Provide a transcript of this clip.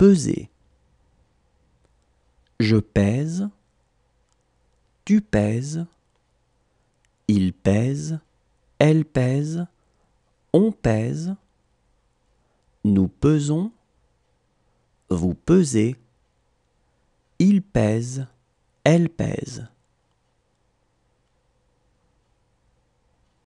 peser. Je pèse, tu pèses, il pèse, elle pèse, on pèse, nous pesons, vous pesez, il pèse, elle pèse.